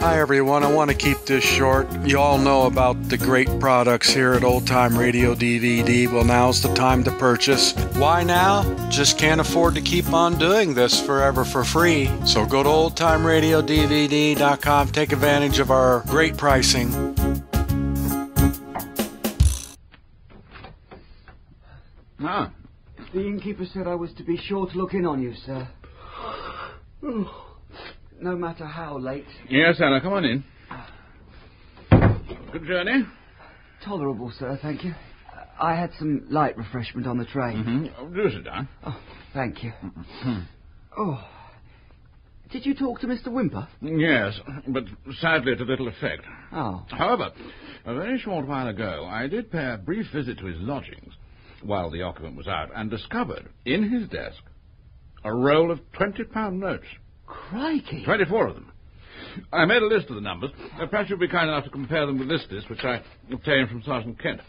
Hi, everyone. I want to keep this short. You all know about the great products here at Old Time Radio DVD. Well, now's the time to purchase. Why now? Just can't afford to keep on doing this forever for free. So go to oldtimeradiodvd.com, take advantage of our great pricing. Ah, The innkeeper said I was to be sure to look in on you, sir. No matter how late. yes, Anna, come on in. Good journey? Tolerable, sir, thank you. I had some light refreshment on the train. Mm-hmm. Oh, Do sit down. Oh, thank you. Oh. Did you talk to Mr. Whymper? Yes, but sadly to little effect. Oh. However, a very short while ago, I did pay a brief visit to his lodgings while the occupant was out and discovered in his desk a roll of £20 notes. Crikey. 24 of them. I made a list of the numbers. Uh, perhaps you'll be kind enough to compare them with this list, which I obtained from Sergeant Kent.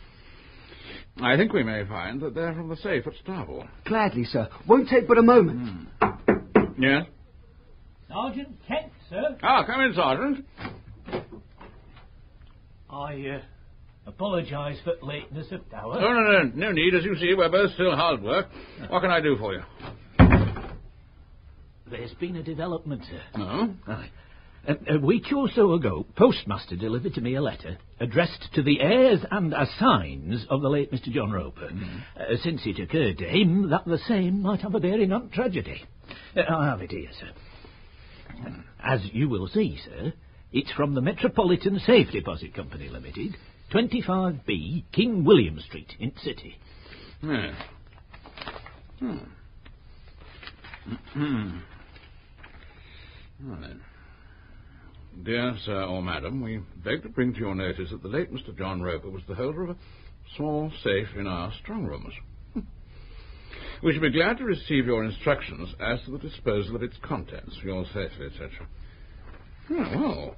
I think we may find that they're from the safe at Starvel. Gladly, sir. Won't take but a moment. Yes? Sergeant Kent, sir. Ah, come in, Sergeant. I uh, apologise for lateness of Oh, hour. no, no, no need. As you see, we're both still hard at work. What can I do for you? There's been a development, sir. No? Aye. A, a week or so ago, postmaster delivered to me a letter addressed to the heirs and assigns of the late Mr. John Roper, hmm. uh, since it occurred to him that the same might have a bearing on tragedy. Uh, I have it here, sir. Uh, as you will see, sir, it's from the Metropolitan Safe Deposit Company Limited, 25B, King William Street, in City. Yes. Well, then. Dear sir or madam, we beg to bring to your notice that the late Mr. John Roper was the holder of a small safe in our strong rooms. We should be glad to receive your instructions as to the disposal of its contents, your safety, etc. Well,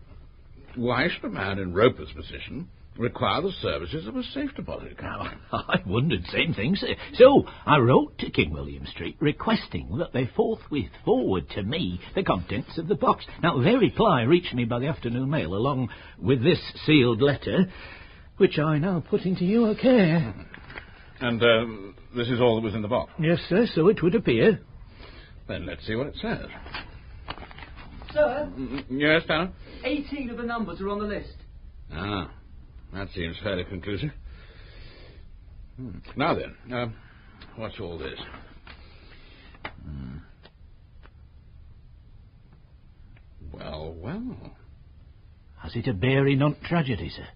why should a man in Roper's position require the services of a safe deposit company? I wondered same thing, sir. So I wrote to King William Street requesting that they forthwith forward to me the contents of the box. Now their reply reached me by the afternoon mail along with this sealed letter, which I now put into your care. And uh, this is all that was in the box. Yes, sir, so it would appear. Then let's see what it says. Sir, Mm, Yes, Tanner? 18 of the numbers are on the list. Ah, that seems fairly conclusive. Hmm. Now then, uh, what's all this? Hmm. Well, well. Has it a bearing on tragedy, sir?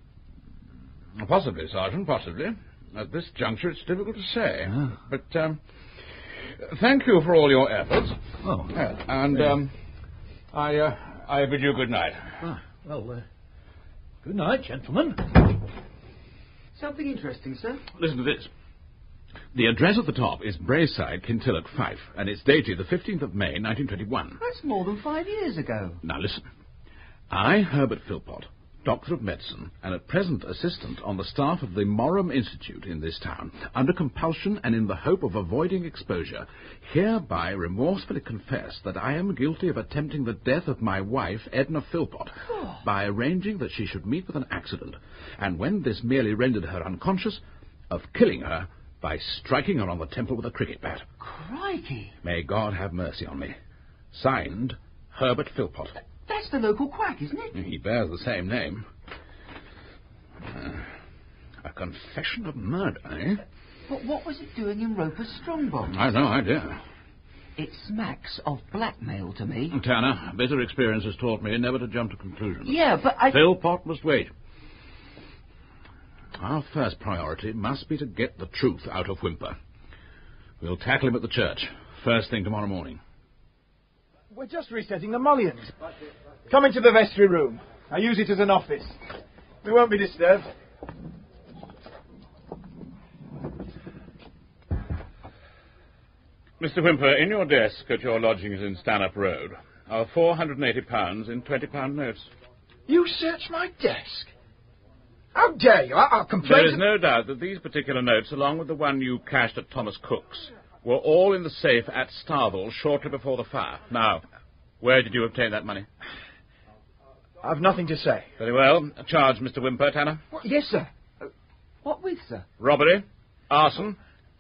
Possibly, Sergeant, possibly. At this juncture, it's difficult to say. Ah. But, um, thank you for all your efforts. Oh, Yes, and, um, I, uh, I bid you good night. ah, well, uh, good night, gentlemen. Something interesting, sir. Listen to this. The address at the top is Brayside, Kintilloch, Fife, and it's dated the 15th of May, 1921. That's more than five years ago. Now listen. I, Herbert Philpott, Doctor of Medicine, and at present assistant on the staff of the Morum Institute in this town, under compulsion and in the hope of avoiding exposure, hereby remorsefully confess that I am guilty of attempting the death of my wife, Edna Philpott, oh. by arranging that she should meet with an accident, and when this merely rendered her unconscious, of killing her by striking her on the temple with a cricket bat. Crikey. May God have mercy on me. Signed, Herbert Philpott. That's the local quack, isn't it? He bears the same name. Uh, a confession of murder, eh? But what was it doing in Roper's strongbox? I've no idea. It smacks of blackmail to me. Tanner, bitter experience has taught me never to jump to conclusions. Yeah, but I... Philpott must wait. Our first priority must be to get the truth out of Whymper. We'll tackle him at the church, first thing tomorrow morning. We're just resetting the mullions. Come into the vestry room. I use it as an office. We won't be disturbed. Mr. Whymper, in your desk at your lodgings in Stanhope Road are £480 in £20 notes. You search my desk. How dare you? I- I'll complain. There is no doubt that these particular notes, along with the one you cashed at Thomas Cook's, were all in the safe at Starvel shortly before the fire. Now, where did you obtain that money? I've nothing to say. Very well. Charge Mr. Whymper, Tanner. Yes, sir. Uh, what with, sir? Robbery, arson,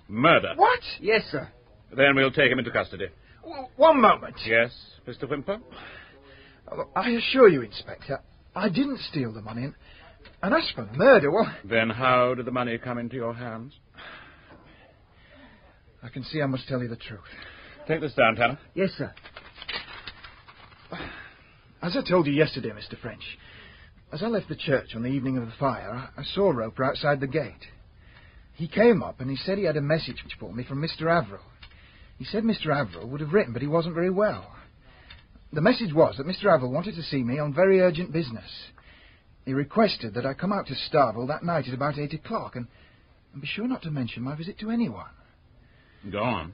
murder. What? Yes, sir. Then we'll take him into custody. W- One moment. Yes, Mr. Whymper? I assure you, Inspector, I didn't steal the money. And, and as for murder, well, Then how did the money come into your hands? I can see I must tell you the truth. Take this down, Tanner. Yes, sir. As I told you yesterday, Mr. French, as I left the church on the evening of the fire, I, I saw Roper outside the gate. He came up and he said he had a message for me from Mr. Averill. He said Mr. Averill would have written, but he wasn't very well. The message was that Mr. Averill wanted to see me on very urgent business. He requested that I come out to Starvel that night at about eight o'clock and, and be sure not to mention my visit to anyone. Go on.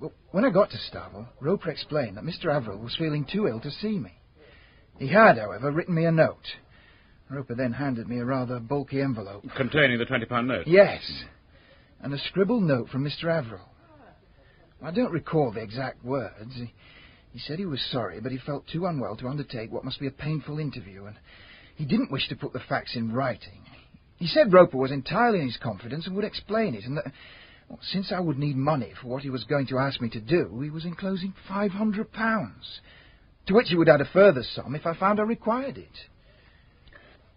Well, when I got to Starvel, Roper explained that Mr. Averill was feeling too ill to see me. He had, however, written me a note. Roper then handed me a rather bulky envelope. Containing the £20 note. Yes, and a scribbled note from Mr. Averill. I don't recall the exact words. He, he said he was sorry, but he felt too unwell to undertake what must be a painful interview, and he didn't wish to put the facts in writing. He said Roper was entirely in his confidence and would explain it, and that well, since I would need money for what he was going to ask me to do, he was enclosing five hundred pounds, to which he would add a further sum if I found I required it.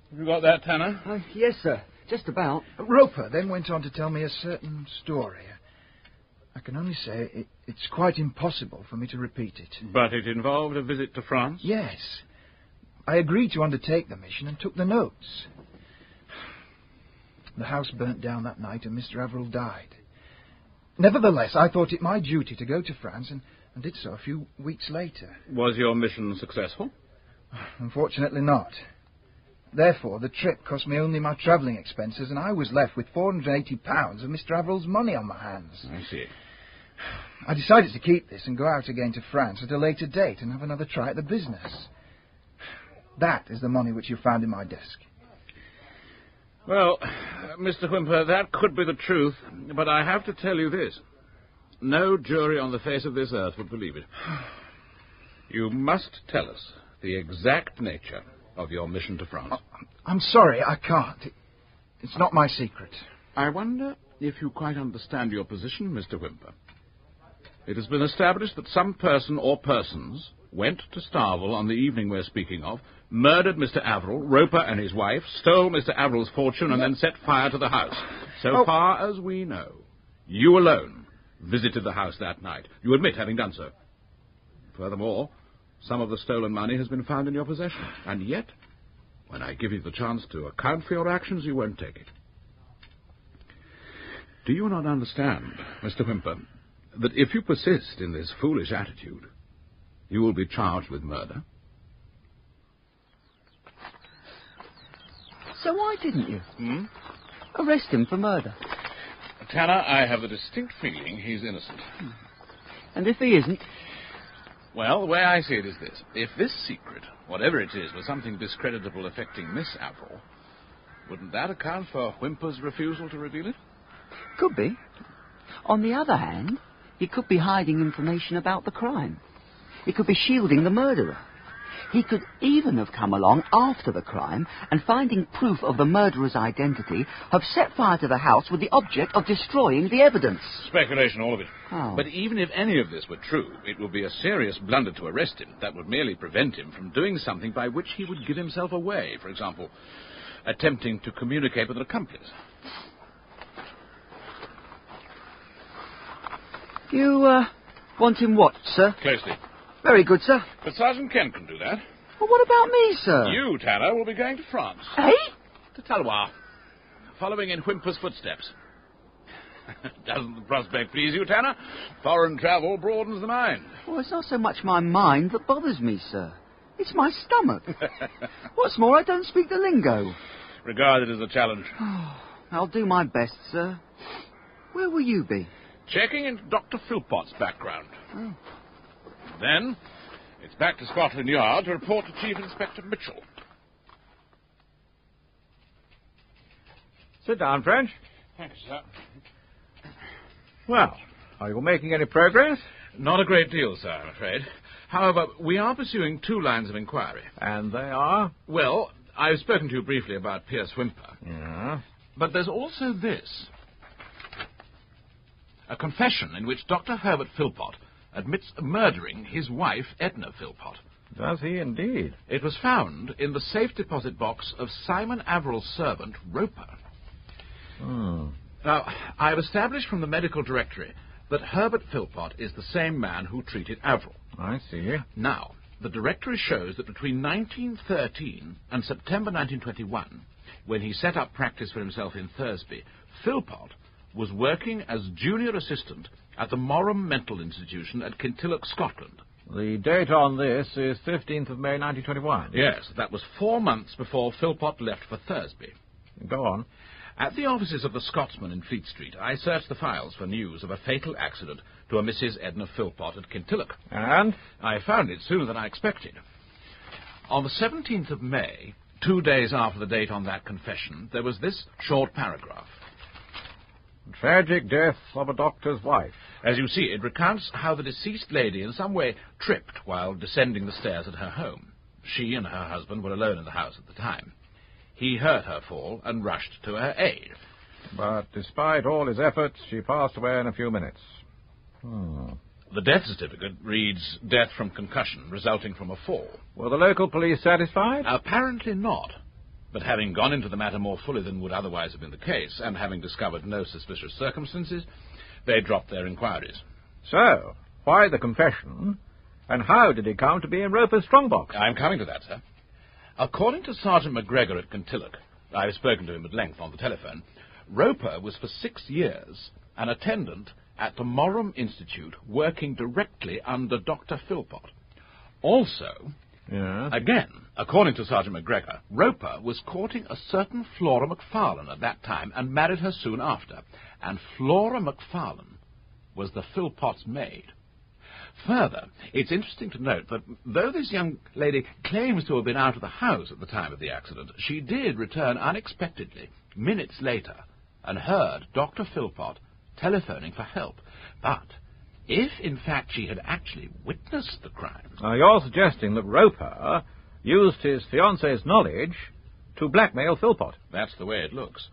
Have you got that, Tanner? Uh, yes, sir. Just about. Roper then went on to tell me a certain story. I can only say it, it's quite impossible for me to repeat it. But it involved a visit to France? Yes. I agreed to undertake the mission and took the notes. The house burnt down that night and Mr. Averill died. Nevertheless, I thought it my duty to go to France and, and did so a few weeks later. Was your mission successful? Unfortunately not. Therefore, the trip cost me only my travelling expenses, and I was left with £480 of Mr. Averill's money on my hands. I see. I decided to keep this and go out again to France at a later date and have another try at the business. That is the money which you found in my desk. Well, Mr. Whymper, that could be the truth, but I have to tell you this. No jury on the face of this earth would believe it. You must tell us the exact nature of your mission to France. Uh, I'm sorry, I can't. It's not my secret. I wonder if you quite understand your position, Mr. Whymper. It has been established that some person or persons went to Starvel on the evening we're speaking of, murdered Mr. Averill, Roper and his wife, stole Mr. Averill's fortune, and then set fire to the house. So Oh. far as we know, you alone visited the house that night. You admit having done so. Furthermore, some of the stolen money has been found in your possession, and yet, when I give you the chance to account for your actions, you won't take it. Do you not understand, Mr. Whymper, that if you persist in this foolish attitude, you will be charged with murder? So why didn't you? Hmm? Arrest him for murder. Tanner, I have a distinct feeling he's innocent. And if he isn't, Well, the way I see it is this. If this secret, whatever it is, was something discreditable affecting Miss Averill, wouldn't that account for Whymper's refusal to reveal it? could be. On the other hand, he could be hiding information about the crime. He could be shielding the murderer. He could even have come along after the crime and finding proof of the murderer's identity, have set fire to the house with the object of destroying the evidence. Speculation, all of it. Oh. But even if any of this were true, it would be a serious blunder to arrest him. That would merely prevent him from doing something by which he would give himself away. For example, attempting to communicate with an accomplice. You, uh, want him watched, sir? Closely. Very good, sir. But Sergeant Kent can do that. Well, what about me, sir? You, Tanner, will be going to France. Eh? To Talloires. Following in Whymper's footsteps. Doesn't the prospect please you, Tanner? Foreign travel broadens the mind. Well, it's not so much my mind that bothers me, sir. It's my stomach. What's more, I don't speak the lingo. Regard it as a challenge. I'll do my best, sir. Where will you be? Checking into Dr. Philpott's background. Oh. Then, it's back to Scotland Yard to report to Chief Inspector Mitchell. Sit down, French. Thank you, sir. Well, are you making any progress? Not a great deal, sir, I'm afraid. However, we are pursuing two lines of inquiry. And they are? Well, I've spoken to you briefly about Pierce Whymper. Yeah. But there's also this. A confession in which Dr. Herbert Philpott admits murdering his wife, Edna Philpott. Does he indeed? It was found in the safe deposit box of Simon Averill's servant, Roper. Hmm. Now, I have established from the medical directory that Herbert Philpott is the same man who treated Averill. I see. Now, the directory shows that between 1913 and September 1921, when he set up practice for himself in Thursby, Philpott was working as junior assistant at the Morum Mental Institution at Kintilloch, Scotland. The date on this is 15th of May 1921. Yes, that was four months before Philpott left for Thursby. Go on. At the offices of the Scotsman in Fleet Street, I searched the files for news of a fatal accident to a Mrs. Edna Philpott at Kintilloch. And? I found it sooner than I expected. On the 17th of May, two days after the date on that confession, there was this short paragraph. Tragic death of a doctor's wife. As you see, it recounts how the deceased lady in some way tripped while descending the stairs at her home. She and her husband were alone in the house at the time. He heard her fall and rushed to her aid. But despite all his efforts, she passed away in a few minutes. Hmm. The death certificate reads death from concussion resulting from a fall. Were the local police satisfied? Apparently not. But having gone into the matter more fully than would otherwise have been the case, and having discovered no suspicious circumstances, they dropped their inquiries. So, why the confession? And how did he come to be in Roper's strongbox? I'm coming to that, sir. According to Sergeant MacGregor at Kintilloch, I've spoken to him at length on the telephone, Roper was for six years an attendant at the Morum Institute working directly under Dr. Philpott. Also, Yeah. Again, according to Sergeant MacGregor, Roper was courting a certain Flora MacFarlane at that time and married her soon after. And Flora MacFarlane was the Philpott's maid. Further, it's interesting to note that though this young lady claims to have been out of the house at the time of the accident, she did return unexpectedly, minutes later, and heard Dr. Philpott telephoning for help. But if, in fact, she had actually witnessed the crime, Now, you're suggesting that Roper used his fiancee's knowledge to blackmail Philpot. That's the way it looks.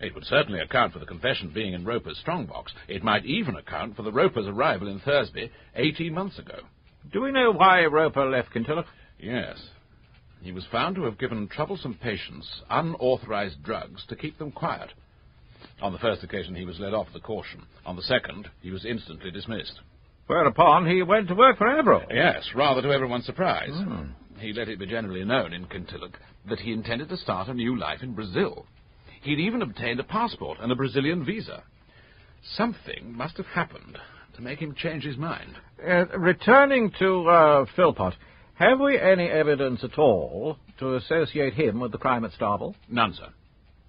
It would certainly account for the confession being in Roper's strongbox. It might even account for the Roper's arrival in Thursby 18 months ago. Do we know why Roper left Kintilloch? Yes. He was found to have given troublesome patients unauthorized drugs to keep them quiet. On the first occasion, he was let off the caution. On the second, he was instantly dismissed. Whereupon he went to work for Averill. Yes, rather to everyone's surprise. Hmm. He let it be generally known in Kintilloch that he intended to start a new life in Brazil. He'd even obtained a passport and a Brazilian visa. Something must have happened to make him change his mind. Uh, returning to uh, Philpott, have we any evidence at all to associate him with the crime at Starvel? None, sir.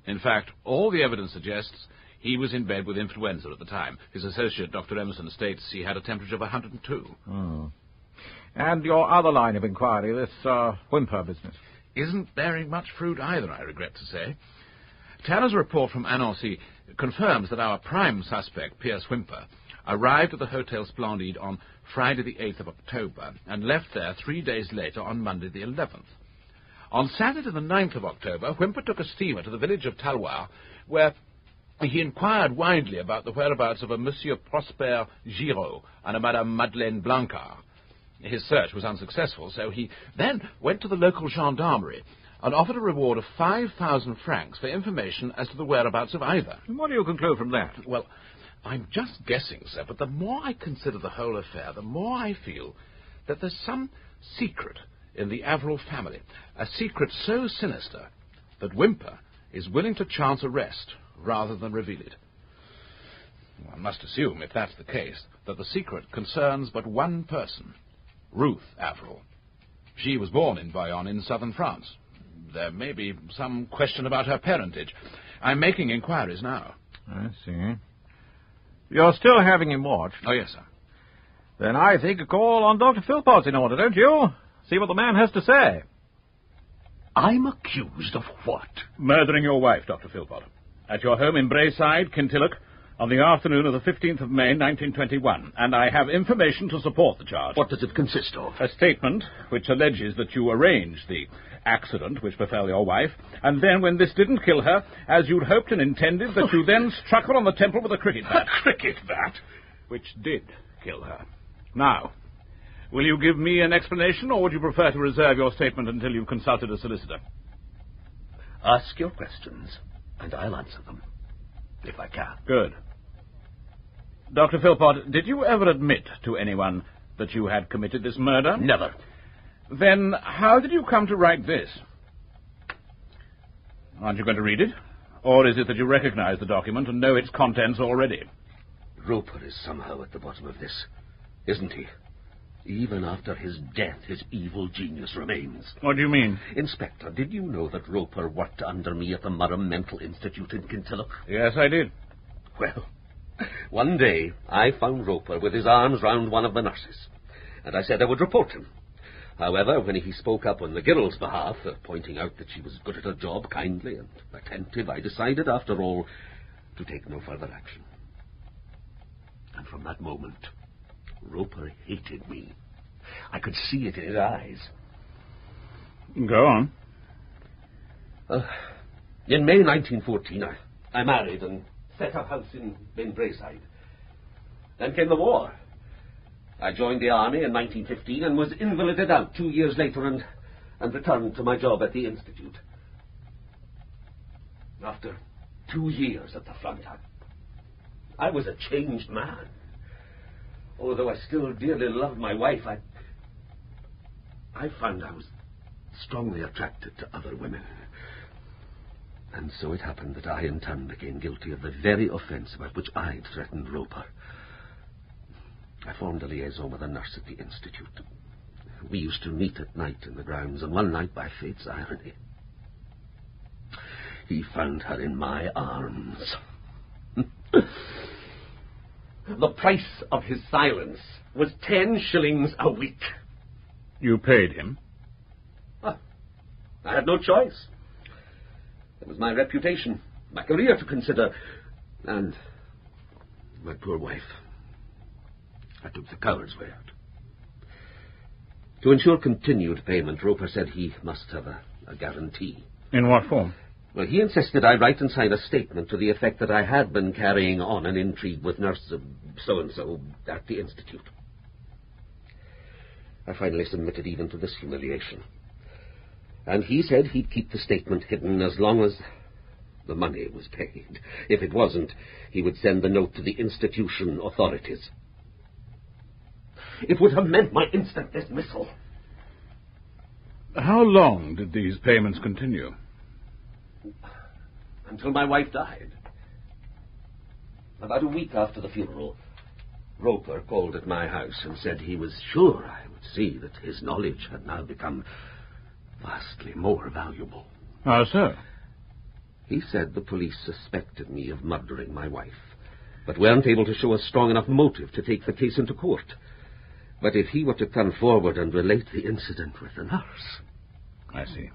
In fact, all the evidence suggests he was in bed with influenza at the time. His associate, Dr. Emerson, states he had a temperature of 102. Hmm. And your other line of inquiry, this uh, Whymper business. Isn't bearing much fruit either, I regret to say. Tanner's report from Annecy confirms that our prime suspect, Pierce Whymper, arrived at the Hotel Splendide on Friday the 8th of October and left there three days later on Monday the 11th. On Saturday the 9th of October, Whymper took a steamer to the village of Talloires, where he inquired widely about the whereabouts of a Monsieur Prosper Giraud and a Madame Madeleine Blancard. His search was unsuccessful, so he then went to the local gendarmerie and offered a reward of 5,000 francs for information as to the whereabouts of either. And what do you conclude from that? Well, I'm just guessing, sir, but the more I consider the whole affair, the more I feel that there's some secret in the Averill family, a secret so sinister that Whymper is willing to chance arrest rather than reveal it. One must assume, if that's the case, that the secret concerns but one person, Ruth Averill. She was born in Bayonne in southern France. There may be some question about her parentage. I'm making inquiries now. I see. You're still having him watched. Oh, yes, sir. Then I think a call on Dr. Philpott's in order, don't you? See what the man has to say. I'm accused of what? Murdering your wife, Dr. Philpott. At your home in Brayside, Kintilloch, on the afternoon of the 15th of May, 1921, and I have information to support the charge. What does it consist of? A statement which alleges that you arranged the accident which befell your wife, and then, when this didn't kill her, as you'd hoped and intended, that you then struck her on the temple with a cricket bat. A cricket bat? Which did kill her. Now, will you give me an explanation, or would you prefer to reserve your statement until you've consulted a solicitor? Ask your questions, and I'll answer them, if I can. Good. Dr. Philpott, did you ever admit to anyone that you had committed this murder? Never. Then how did you come to write this? Aren't you going to read it? Or is it that you recognize the document and know its contents already? Roper is somehow at the bottom of this, isn't he? Even after his death, his evil genius remains. What do you mean? Inspector, did you know that Roper worked under me at the Murrum Mental Institute in Kintilloch? Yes, I did. Well, one day I found Roper with his arms round one of the nurses, and I said I would report him. However, when he spoke up on the girl's behalf, uh, pointing out that she was good at her job, kindly and attentive, I decided, after all, to take no further action. And from that moment, Roper hated me. I could see it in his eyes. Go on. Uh, in May 1914, I, I married and set up house in Ben Braeside. Then came the war. I joined the army in 1915 and was invalided out two years later and, and returned to my job at the Institute. After two years at the front, I, I was a changed man. Although I still dearly loved my wife, I, I found I was strongly attracted to other women. And so it happened that I in turn became guilty of the very offence about which I'd threatened Roper. I formed a liaison with a nurse at the Institute. We used to meet at night in the grounds, and one night, by fate's irony, he found her in my arms. the price of his silence was ten shillings a week. You paid him? Ah, I had no choice. It was my reputation, my career to consider, and my poor wife. I took the coward's way out. To ensure continued payment, Roper said he must have a, a guarantee. In what form? Well, he insisted I write and sign a statement to the effect that I had been carrying on an intrigue with nurse so and so at the Institute. I finally submitted even to this humiliation. And he said he'd keep the statement hidden as long as the money was paid. If it wasn't, he would send the note to the institution authorities. It would have meant my instant dismissal. How long did these payments continue? Until my wife died. About a week after the funeral, Roper called at my house and said he was sure I would see that his knowledge had now become vastly more valuable. Ah, How so? He said the police suspected me of murdering my wife, but weren't able to show a strong enough motive to take the case into court. But if he were to come forward and relate the incident with the nurse. I see.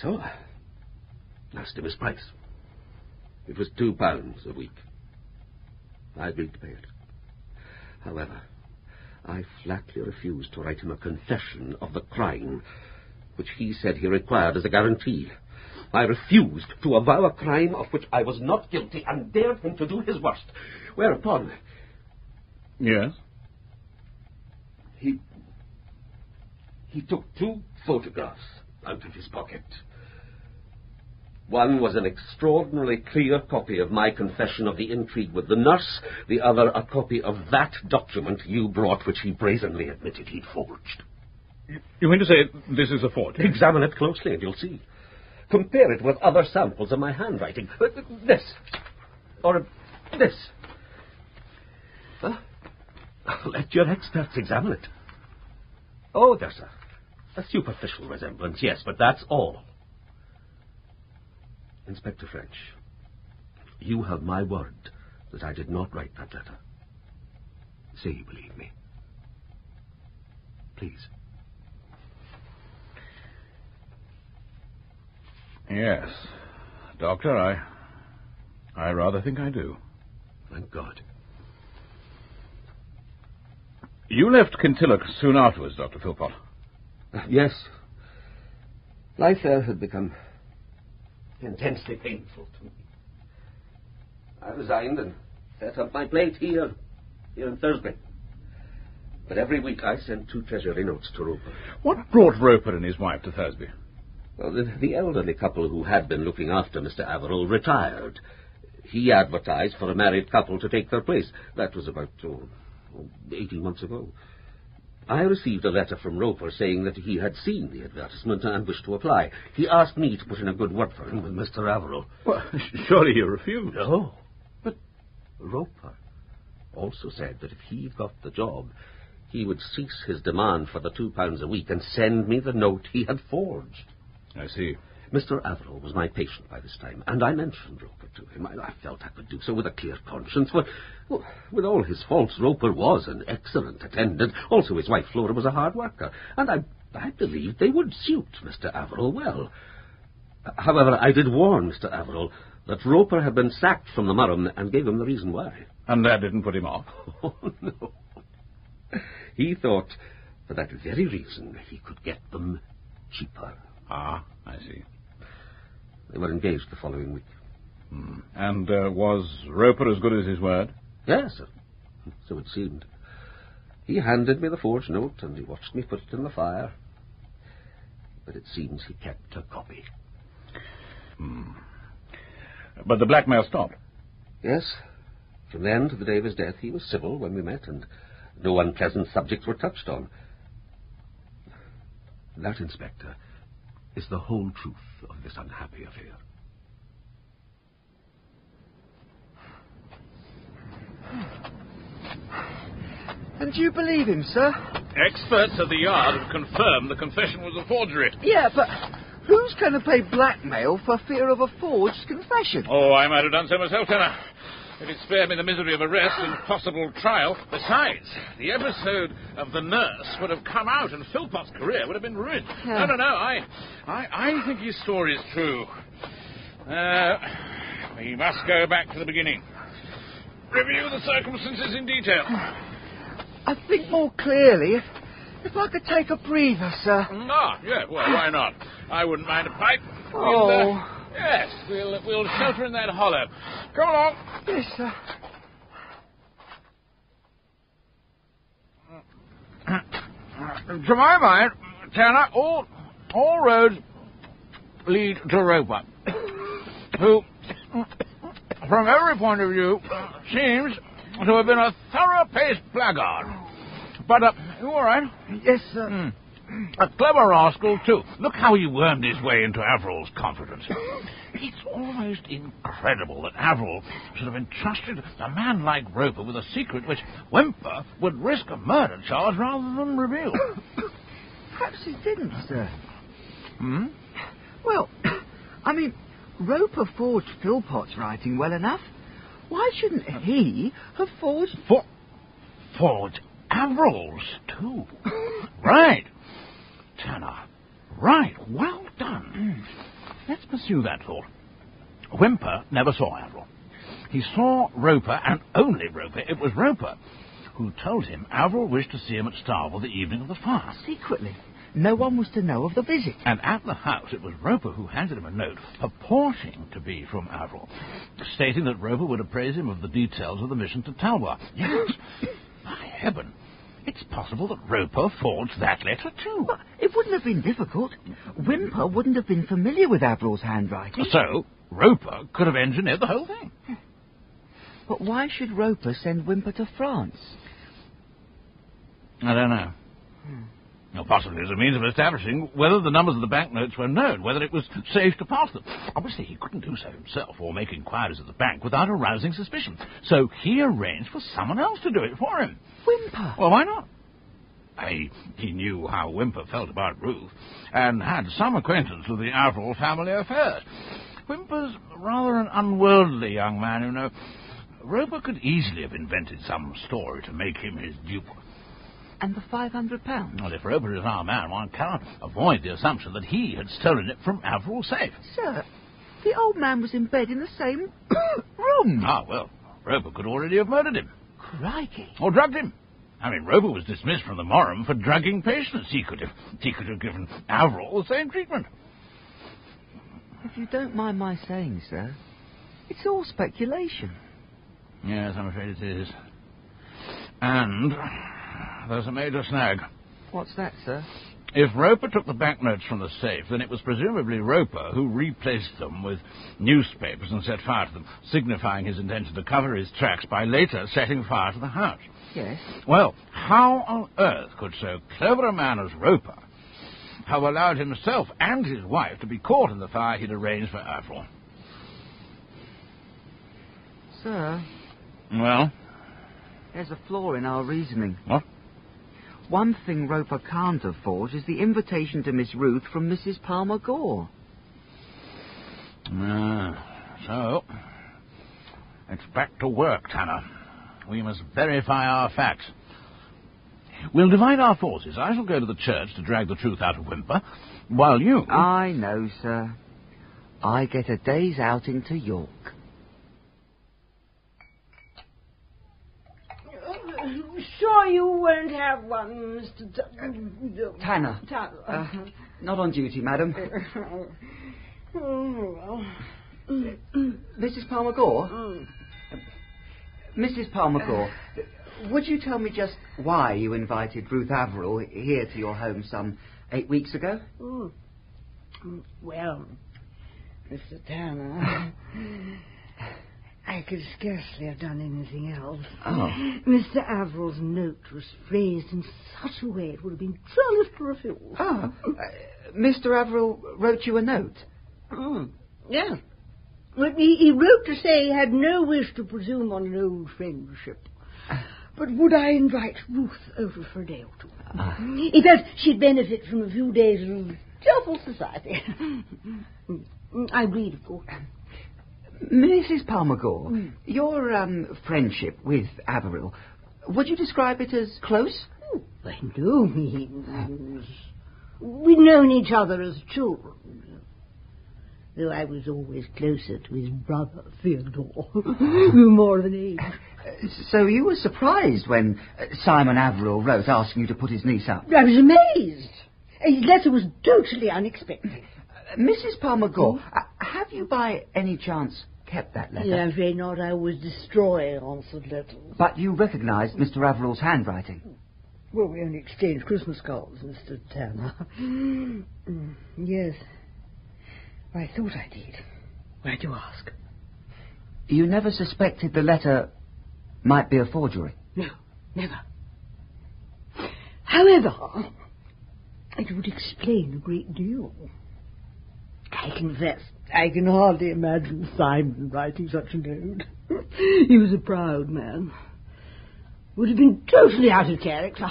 So I asked him his price. It was two pounds a week. I agreed to pay it. However, I flatly refused to write him a confession of the crime which he said he required as a guarantee. I refused to avow a crime of which I was not guilty and dared him to do his worst. Whereupon. Yes? He. He took two photographs out of his pocket. One was an extraordinarily clear copy of my confession of the intrigue with the nurse, the other a copy of that document you brought, which he brazenly admitted he'd forged. You mean to say this is a forgery? Examine it closely and you'll see. Compare it with other samples of my handwriting. Uh, This. Or this. Huh? Let your experts examine it. Oh, there's a, a superficial resemblance, yes, but that's all. Inspector French, you have my word that I did not write that letter. Say you believe me. Please. Yes. Doctor, I. I rather think I do. thank God. You left Kintilloch soon afterwards, Dr. Philpot. Yes. Life there had become intensely painful to me. I resigned and set up my plate here, here in Thursby. But every week I sent two treasury notes to Roper. What brought Roper and his wife to Thursby? Well, the, the elderly couple who had been looking after Mr. Averill retired. He advertised for a married couple to take their place. That was about oh, 18 months ago. I received a letter from Roper saying that he had seen the advertisement and wished to apply. He asked me to put in a good word for him with Mr. Averill. Well, surely you refused. No, but Roper also said that if he got the job, he would cease his demand for the two pounds a week and send me the note he had forged. I see. Mr. Averill was my patient by this time, and I mentioned Roper to him. I, I felt I could do so with a clear conscience, for well, with all his faults, Roper was an excellent attendant. Also, his wife Flora was a hard worker, and I, I believed they would suit Mr. Averill well. However, I did warn Mr. Averill that Roper had been sacked from the Murrum and gave him the reason why. And that didn't put him off? Oh, no. He thought for that very reason he could get them cheaper. Ah, I see. They were engaged the following week. Hmm. And uh, was Roper as good as his word? Yes, sir. So it seemed. He handed me the forged note, and he watched me put it in the fire. But it seems he kept a copy. Hmm. But the blackmail stopped? Yes. From then to the day of his death, he was civil when we met, and no unpleasant subjects were touched on. That, Inspector, is the whole truth of this unhappy affair. And do you believe him, sir? Experts at the yard have confirmed the confession was a forgery. Yeah, but who's going to pay blackmail for fear of a forged confession? Oh, I might have done so myself, Tanner. If it spared me the misery of arrest and possible trial. Besides, the episode of the nurse would have come out and Philpot's career would have been ruined. Yeah. No, no, no. I, I, I think his story is true. Uh, we must go back to the beginning. Review the circumstances in detail. I think more clearly if, if I could take a breather, sir. Ah, yeah, well, why not? I wouldn't mind a pipe. Oh. Yes, we'll, we'll shelter in that hollow. Come along. Yes, sir. To my mind, Tanner, all, all roads lead to Roper, who, from every point of view, seems to have been a thorough-paced blackguard. But, uh, you all right? Yes, sir. Hmm. A clever rascal, too. Look how he wormed his way into Averill's confidence. It's almost incredible that Averill should have entrusted a man like Roper with a secret which Whymper would risk a murder charge rather than reveal. Perhaps he didn't, sir. Hmm? Well, I mean, Roper forged Philpot's writing well enough. Why shouldn't he have forged... For, forge Averill's, too. right. Tanner. Right. Well done. Hmm. Let's pursue that thought. Whymper never saw Averill. He saw Roper, and only Roper. It was Roper who told him Averill wished to see him at Starvel the evening of the fire. Secretly. No one was to know of the visit. And at the house, it was Roper who handed him a note purporting to be from Averill, stating that Roper would appraise him of the details of the mission to Talloires. Yes, by heaven, it's possible that Roper forged that letter too. But it wouldn't have been difficult. Whymper wouldn't have been familiar with Averill's handwriting. So, Roper could have engineered the whole thing. But why should Roper send Whymper to France? I don't know. Hmm. Well, possibly as a means of establishing whether the numbers of the banknotes were known, whether it was safe to pass them. Obviously, he couldn't do so himself or make inquiries at the bank without arousing suspicion. So he arranged for someone else to do it for him. Whymper? Well, why not? I, he knew how Whymper felt about Ruth, and had some acquaintance with the Averill family affairs. Whymper's rather an unworldly young man, you know. Roper could easily have invented some story to make him his dupe. And the five hundred pounds? Well, if Roper is our man, one cannot avoid the assumption that he had stolen it from Averill's safe. Sir, the old man was in bed in the same room. Ah, well, Roper could already have murdered him. Crikey. Or drugged him. I mean, Roper was dismissed from the Morum for drugging patients. He could have, he could have given Averill the same treatment. If you don't mind my saying, sir, it's all speculation. Yes, I'm afraid it is. And there's a major snag. What's that, sir? If Roper took the banknotes from the safe, then it was presumably Roper who replaced them with newspapers and set fire to them, signifying his intention to cover his tracks by later setting fire to the house. Yes. Well, how on earth could so clever a man as Roper have allowed himself and his wife to be caught in the fire he'd arranged for Averill? Sir, Well, there's a flaw in our reasoning. What? One thing Roper can't afford is the invitation to Miss Ruth from Mrs. Palmer Gore. Ah, so, it's back to work, Tanner. We must verify our facts. We'll divide our forces. I shall go to the church to drag the truth out of Whymper, while you... I know, sir. I get a day's outing to York. Sure you won't have one, Mr. T- Tanner. Tanner. Uh, not on duty, madam. oh, well. Mrs. Palmer Gore? Mm. Mrs. Palmer Gore, would you tell me just why you invited Ruth Averill here to your home some eight weeks ago? Mm. Well, Mr. Tanner, I could scarcely have done anything else. Oh. Mr. Averill's note was phrased in such a way it would have been jolly to refuse. Oh, uh, Mr. Averill wrote you a note. Mm. Yes. But he, he wrote to say he had no wish to presume on an old friendship. But would I invite Ruth over for a day or two? Ah. He felt she'd benefit from a few days of cheerful society. I agreed, of course. Mrs. Palmer Gore, Mm. your um, friendship with Averill, would you describe it as close? Oh, by no means. We've known each other as children. Though I was always closer to his brother, Theodore. More than age. Uh, So you were surprised when uh, Simon Averill wrote asking you to put his niece up. I was amazed. His letter was totally unexpected. Uh, Mrs. Palmer Gore, uh, have you by any chance kept that letter? I'm afraid not. I was destroy answered letters. But you recognized Mr. Averill's handwriting. Well, we only exchanged Christmas cards, Mr. Tanner. Mm, yes. I thought I did. Why'd you ask? You never suspected the letter might be a forgery. No, never. However, it would explain a great deal. I confess, I can hardly imagine Simon writing such a note. he was a proud man. Would have been totally out of character.